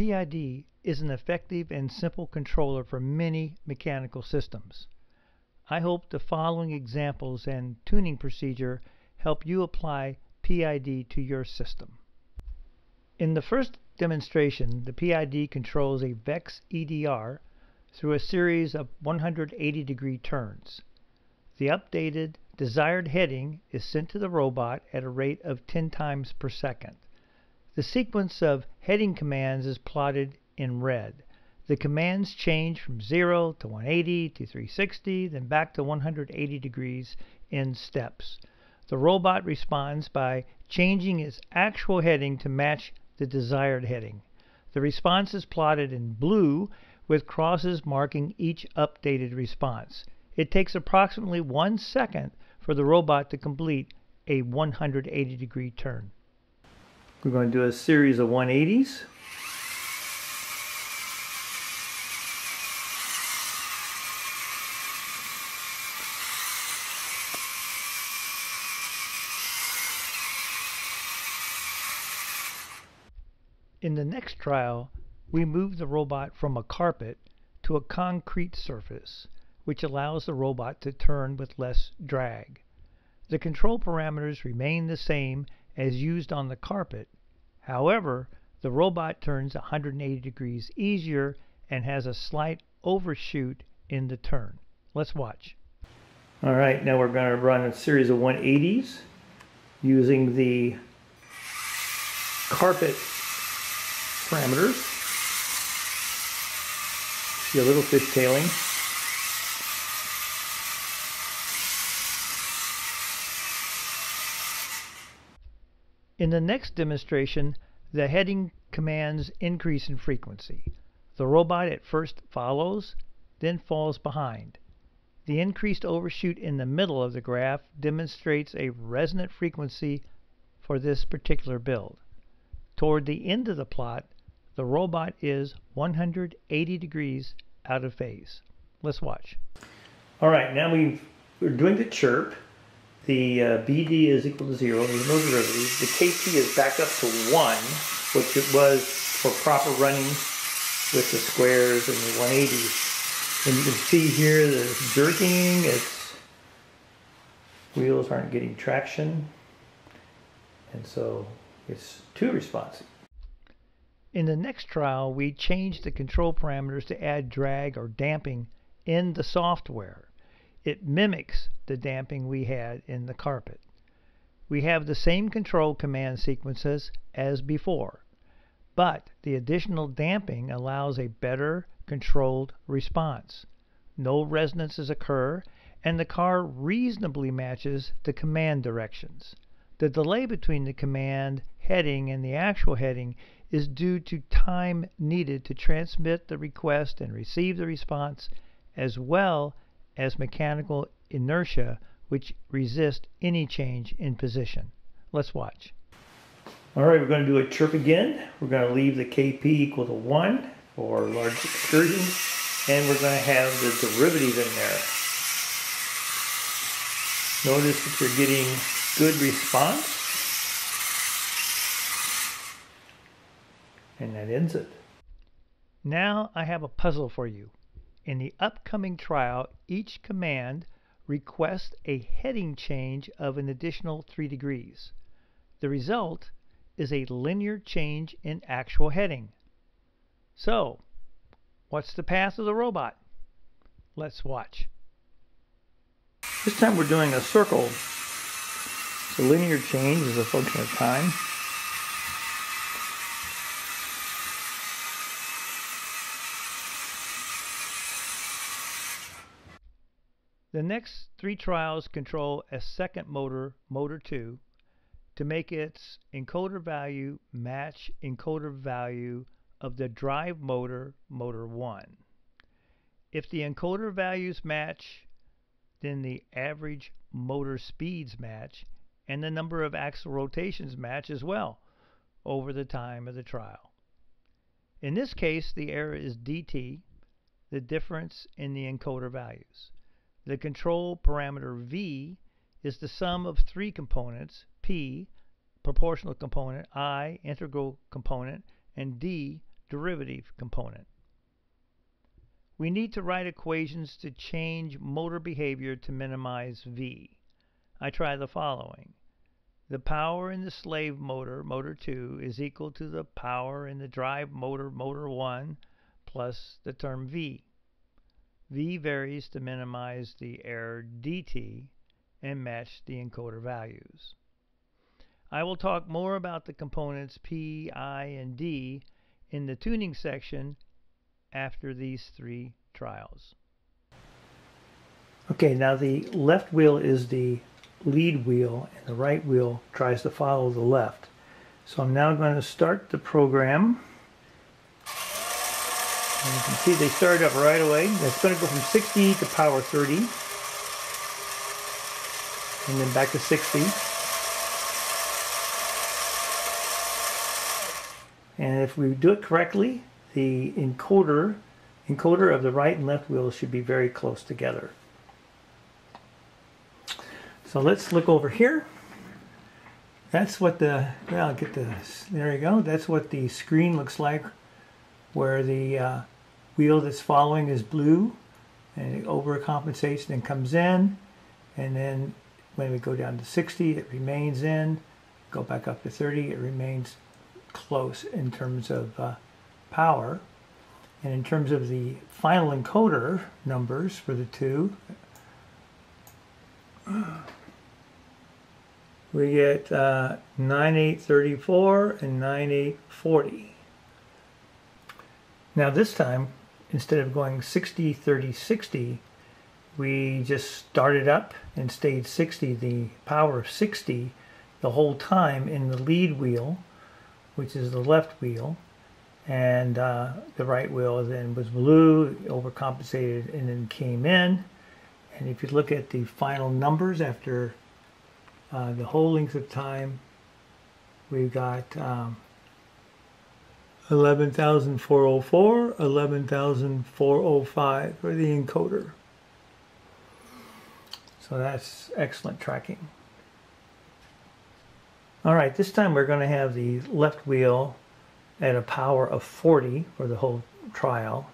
PID is an effective and simple controller for many mechanical systems. I hope the following examples and tuning procedure help you apply PID to your system. In the first demonstration, the PID controls a VEX EDR through a series of 180 degree turns. The updated desired heading is sent to the robot at a rate of 10 times per second. The sequence of heading commands is plotted in red. The commands change from 0 to 180 to 360, then back to 180 degrees in steps. The robot responds by changing its actual heading to match the desired heading. The response is plotted in blue with crosses marking each updated response. It takes approximately one second for the robot to complete a 180 degree turn. We're going to do a series of 180s. In the next trial, we move the robot from a carpet to a concrete surface, which allows the robot to turn with less drag. The control parameters remain the same as used on the carpet. However, the robot turns 180 degrees easier and has a slight overshoot in the turn. Let's watch. All right, now we're going to run a series of 180s using the carpet parameters. See a little fish tailing. In the next demonstration, the heading commands increase in frequency. The robot at first follows, then falls behind. The increased overshoot in the middle of the graph demonstrates a resonant frequency for this particular build. Toward the end of the plot, the robot is 180 degrees out of phase. Let's watch. All right, now we are doing the chirp. The uh, BD is equal to zero, there's no derivative. The KP is back up to one, which it was for proper running with the squares and the 180s. And you can see here the jerking, its wheels aren't getting traction. And so it's too responsive. In the next trial, we changed the control parameters to add drag or damping in the software. It mimics the damping we had in the carpet. We have the same control command sequences as before, but the additional damping allows a better controlled response. No resonances occur, and the car reasonably matches the command directions. The delay between the command heading and the actual heading is due to time needed to transmit the request and receive the response, as well as mechanical inertia, which resist any change in position. Let's watch. All right, we're going to do a chirp again. We're going to leave the KP equal to 1 for large excursions, and we're going to have the derivative in there. Notice that you're getting good response. And that ends it. Now I have a puzzle for you. In the upcoming trial, each command requests a heading change of an additional 3 degrees. The result is a linear change in actual heading. So, what's the path of the robot? Let's watch. This time we're doing a circle. So linear change is a function of time. The next three trials control a second motor, motor 2, to make its encoder value match encoder value of the drive motor, motor 1. If the encoder values match, then the average motor speeds match, and the number of axle rotations match as well over the time of the trial. In this case, the error is dt, the difference in the encoder values. The control parameter V is the sum of three components, P, proportional component, I, integral component, and D, derivative component. We need to write equations to change motor behavior to minimize V. I try the following. The power in the slave motor, motor 2, is equal to the power in the drive motor, motor 1, plus the term V. V varies to minimize the error dt and match the encoder values. I will talk more about the components P, I, and D in the tuning section after these three trials. Okay, now the left wheel is the lead wheel and the right wheel tries to follow the left. So I'm now going to start the program. And you can see they started up right away. It's going to go from 60 to power 30. And then back to 60. And if we do it correctly, the encoder, encoder of the right and left wheels should be very close together. So let's look over here. That's what the, well, I'll get this, there you go. That's what the screen looks like where the uh, wheel that's following is blue and it overcompensates and then comes in. And then when we go down to 60, it remains in. Go back up to 30, it remains close in terms of uh, power. And in terms of the final encoder numbers for the two, we get uh, 9834 and 9840. Now this time, instead of going 60, 30, 60, we just started up and stayed 60, the power of 60, the whole time in the lead wheel which is the left wheel, and uh, the right wheel then was blue, overcompensated, and then came in. And if you look at the final numbers after uh, the whole length of time, we've got um, 11,404, 11,405 for the encoder. So that's excellent tracking. All right, this time we're going to have the left wheel at a power of 40 for the whole trial.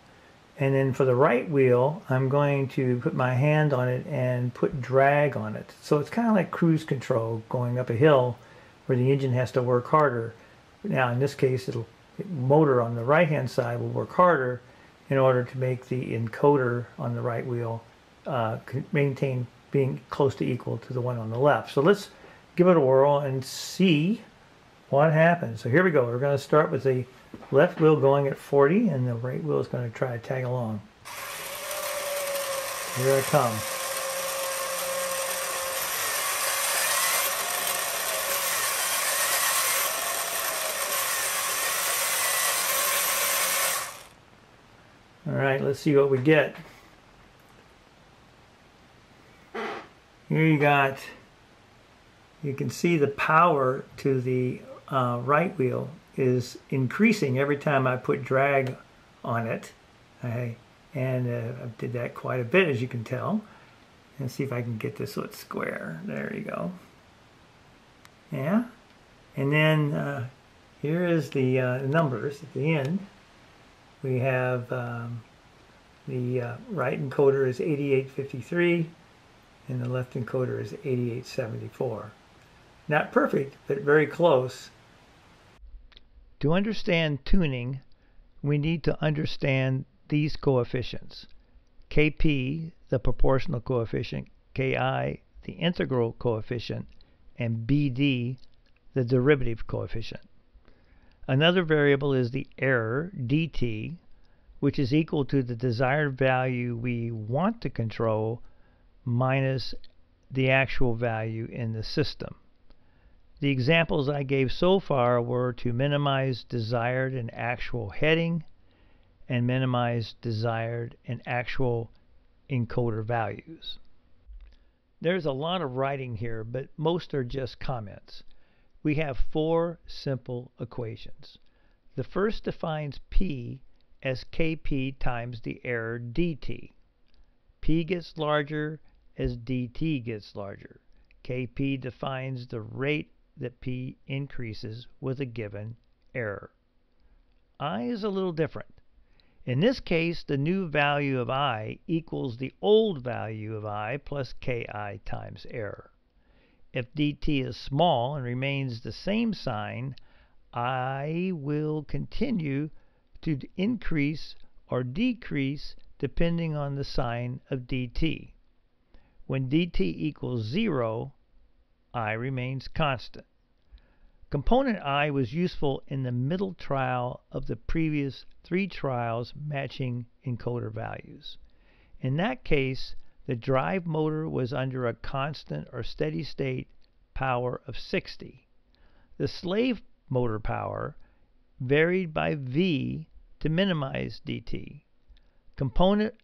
And then for the right wheel, I'm going to put my hand on it and put drag on it. So it's kind of like cruise control going up a hill where the engine has to work harder. Now in this case, it'll motor on the right hand side will work harder in order to make the encoder on the right wheel uh, maintain being close to equal to the one on the left. So let's give it a whirl and see what happens. So here we go. We're going to start with the left wheel going at 40 and the right wheel is going to try to tag along. Here I come. All right, let's see what we get. Here you got you can see the power to the uh, right wheel is increasing every time I put drag on it. Okay? And uh, I did that quite a bit as you can tell. And see if I can get this so it's square. There you go. Yeah. And then uh, here is the uh, numbers at the end. We have um, the uh, right encoder is 8853 and the left encoder is 8874. Not perfect, but very close. To understand tuning, we need to understand these coefficients. Kp, the proportional coefficient, Ki, the integral coefficient, and Bd, the derivative coefficient. Another variable is the error, dt, which is equal to the desired value we want to control minus the actual value in the system. The examples I gave so far were to minimize desired and actual heading and minimize desired and actual encoder values. There's a lot of writing here, but most are just comments. We have four simple equations. The first defines P as Kp times the error dt. P gets larger as dt gets larger. Kp defines the rate that P increases with a given error. I is a little different. In this case, the new value of I equals the old value of I plus Ki times error. If dt is small and remains the same sign, I will continue to increase or decrease depending on the sign of dt. When dt equals 0, I remains constant. Component I was useful in the middle trial of the previous three trials matching encoder values. In that case, the drive motor was under a constant or steady state power of 60. The slave motor power varied by V to minimize dt. Component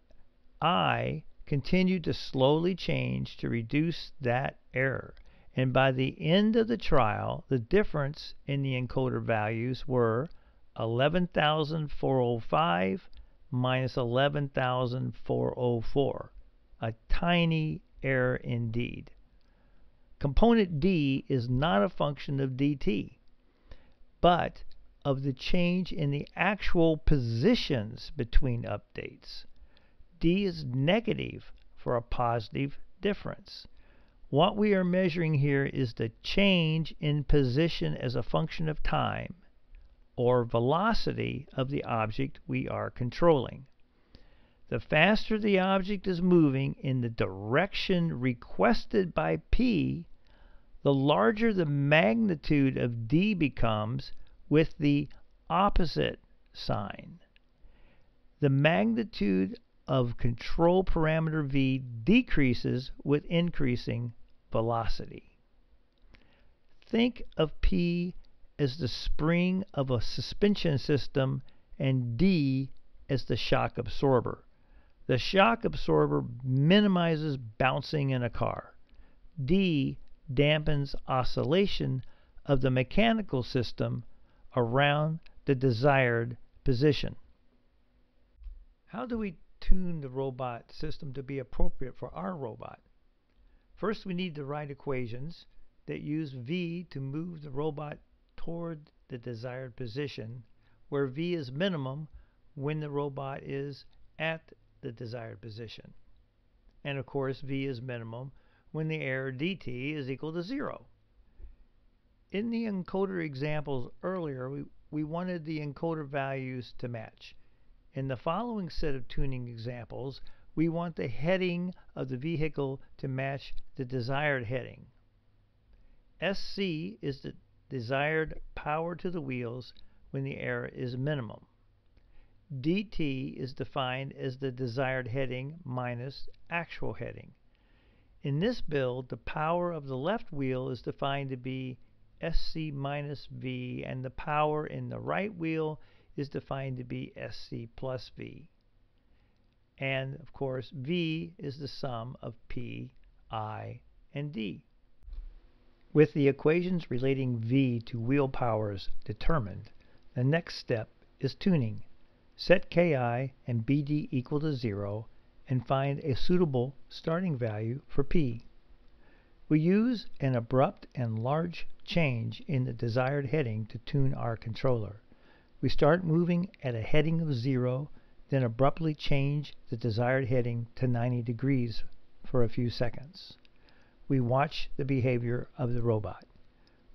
I continued to slowly change to reduce that error and by the end of the trial, the difference in the encoder values were 11,405 minus 11,404, a tiny error indeed. Component D is not a function of dt, but of the change in the actual positions between updates. D is negative for a positive difference. What we are measuring here is the change in position as a function of time, or velocity of the object we are controlling. The faster the object is moving in the direction requested by P, the larger the magnitude of D becomes with the opposite sign. The magnitude of control parameter V decreases with increasing velocity. Think of P as the spring of a suspension system and D as the shock absorber. The shock absorber minimizes bouncing in a car. D dampens oscillation of the mechanical system around the desired position. How do we tune the robot system to be appropriate for our robot? First, we need the right equations that use V to move the robot toward the desired position, where V is minimum when the robot is at the desired position. And of course, V is minimum when the error dt is equal to 0. In the encoder examples earlier, we, we wanted the encoder values to match. In the following set of tuning examples, we want the heading of the vehicle to match the desired heading. SC is the desired power to the wheels when the error is minimum. DT is defined as the desired heading minus actual heading. In this build, the power of the left wheel is defined to be SC minus V, and the power in the right wheel is defined to be SC plus V. And of course, V is the sum of P, I, and D. With the equations relating V to wheel powers determined, the next step is tuning. Set Ki and BD equal to 0 and find a suitable starting value for P. We use an abrupt and large change in the desired heading to tune our controller. We start moving at a heading of 0 then abruptly change the desired heading to 90 degrees for a few seconds. We watch the behavior of the robot.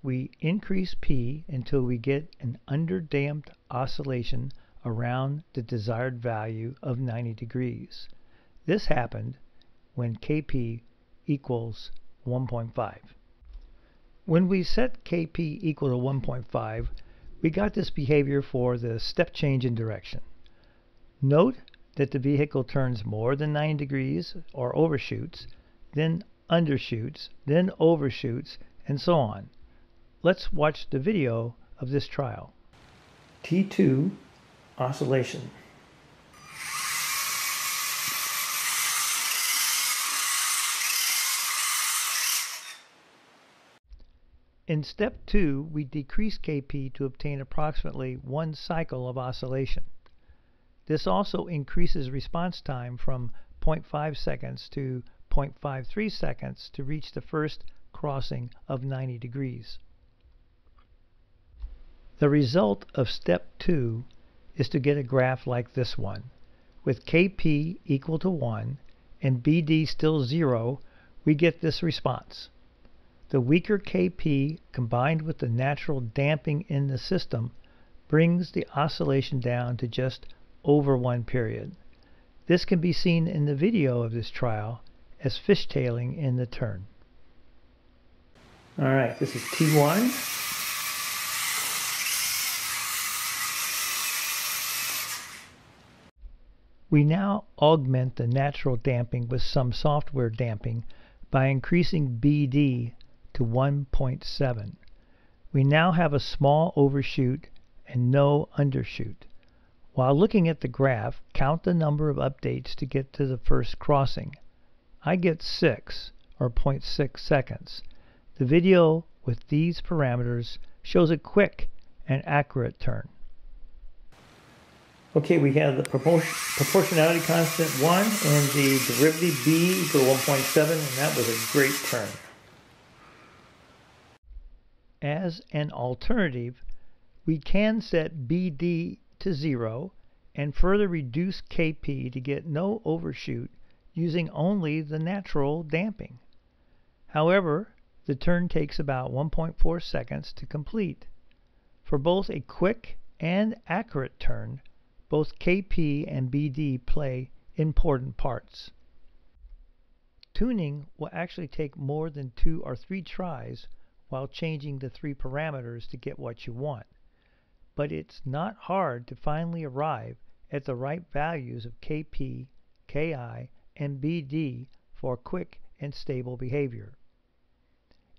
We increase P until we get an underdamped oscillation around the desired value of 90 degrees. This happened when Kp equals 1.5. When we set Kp equal to 1.5, we got this behavior for the step change in direction. Note that the vehicle turns more than 9 degrees or overshoots, then undershoots, then overshoots, and so on. Let's watch the video of this trial. T2 oscillation. In step 2, we decrease Kp to obtain approximately one cycle of oscillation. This also increases response time from 0.5 seconds to 0.53 seconds to reach the first crossing of 90 degrees. The result of step 2 is to get a graph like this one. With Kp equal to 1 and BD still 0, we get this response. The weaker Kp combined with the natural damping in the system brings the oscillation down to just over one period. This can be seen in the video of this trial as fishtailing in the turn. All right, this is T1. We now augment the natural damping with some software damping by increasing BD to 1.7. We now have a small overshoot and no undershoot. While looking at the graph, count the number of updates to get to the first crossing. I get 6, or 0.6 seconds. The video with these parameters shows a quick and accurate turn. Okay, we have the proportionality constant 1 and the derivative b equal to 1.7, and that was a great turn. As an alternative, we can set BD to 0 and further reduce Kp to get no overshoot using only the natural damping. However, the turn takes about 1.4 seconds to complete. For both a quick and accurate turn, both Kp and Bd play important parts. Tuning will actually take more than two or three tries while changing the three parameters to get what you want. But it's not hard to finally arrive at the right values of Kp, Ki, and Bd for quick and stable behavior.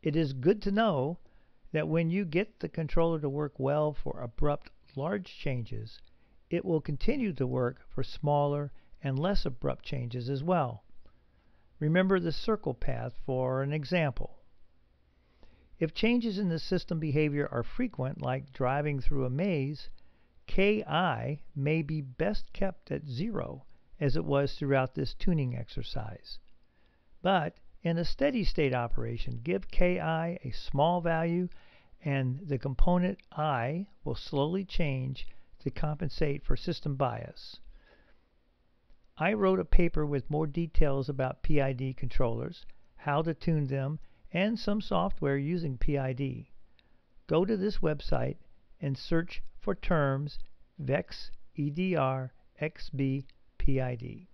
It is good to know that when you get the controller to work well for abrupt large changes, it will continue to work for smaller and less abrupt changes as well. Remember the circle path for an example. If changes in the system behavior are frequent, like driving through a maze, Ki may be best kept at zero, as it was throughout this tuning exercise. But in a steady state operation, give Ki a small value and the component i will slowly change to compensate for system bias. I wrote a paper with more details about PID controllers, how to tune them, and some software using PID. Go to this website and search for terms VEX EDR XBee PID.